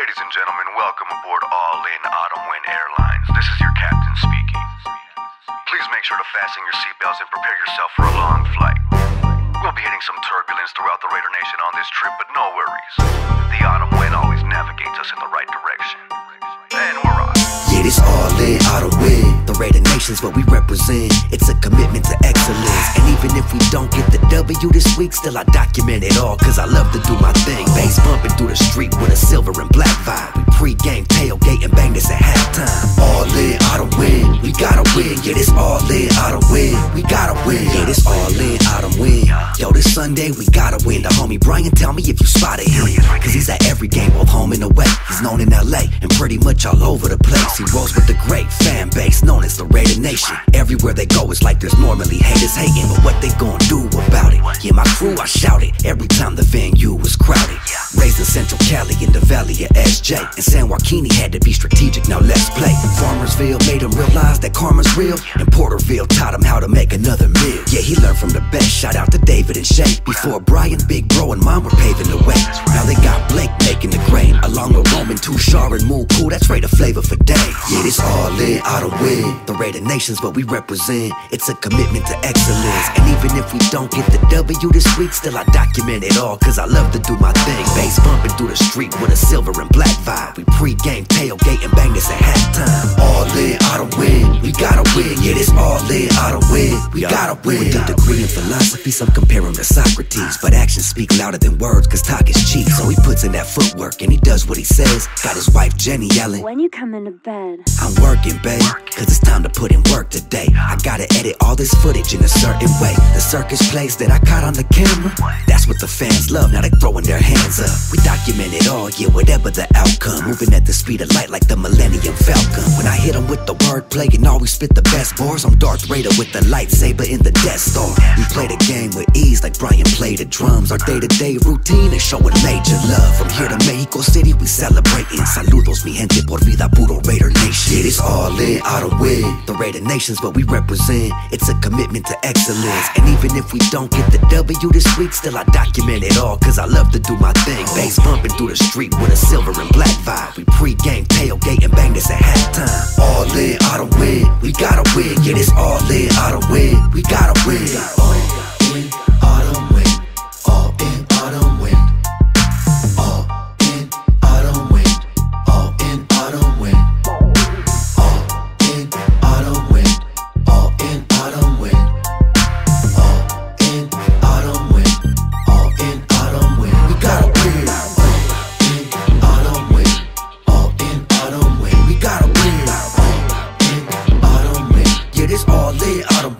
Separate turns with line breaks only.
Ladies and gentlemen, welcome aboard All In Autumn Wind Airlines. This is your captain speaking. Please make sure to fasten your seatbelts and prepare yourself for a long flight. We'll be hitting some turbulence throughout the Raider Nation on this trip, but no worries. The Autumn Wind always navigates us in the right direction. And we're.
Yeah, this all in. Raider what we represent. It's a commitment to excellence. And even if we don't get the W this week, still I document it all. Cause I love to do my thing. Bass bumping through the street with a silver and black vibe. We pre-game, tailgate, and bang this at halftime. All in, autumn win. We gotta win. Yeah, this all in, autumn win. We gotta win. Yeah, this all in, autumn win. Yo, this Sunday we gotta win. The homie Brian, tell me if you spotted him. Cause he's at every game, both home and away. He's known in LA and pretty much all over the place. He rolls with the great fan base known as the Raider Nation. Everywhere they go, it's like there's normally haters hating, but what they gon' do about it? Yeah, my crew, I shouted every time the venue was crowded. Raised in Central Cali in the Valley of SJ. And San Joaquin he had to be strategic, now let's play. Farmersville made him realize that karma's real. And Porterville taught him how to make another meal. Yeah, he learned from the best. Shout out to David and Shay. Before Brian, Big Bro, and Mom were paving the way. Now they got Blake making the grain. Roman, Tushar, and Moo Cool. That's Raider flavor for days. Yeah, this all in, autumn win. The Raider Nation's what we represent. It's a commitment to excellence. And even if we don't get the W this week, still I document it all. Cause I love to do my thing. Bass bumping through the street with a silver and black vibe. We pre-game, tailgate, and bang at halftime. All in, autumn win. We gotta win. Yeah, this all in, autumn win. We gotta win. With a degree in philosophy, some compare him to Socrates. But actions speak louder than words, cause talk is cheap. So he puts in that footwork and he does what he says. Got his wife Jenny yelling.
When you come into bed,
I'm working, babe, cause it's time to put in work today. I gotta edit all this footage in a certain way. The circus plays that I caught on the camera, that's what the fans love. Now they throwing their hands up. We document it all, yeah, whatever the outcome. Moving at the speed of light like the Millennium Falcon. When hit 'em with the wordplay and always spit the best bars, I'm Darth Raider with the lightsaber in the Death Star. We play the game with ease like Brian played the drums. Our day to day routine is showing major love. From here to Mexico City, we celebrating. Saludos, mi gente, por vida, puro Raider Nation. It is all in, autumn wind. The Raider Nation's what we represent. It's a commitment to excellence. And even if we don't get the W this week, still I document it all. Cause I love to do my thing. Bass bumping through the street with a silver and black vibe. We pre-game, We. Yeah, this all in, autumn wind. We all lit. I don't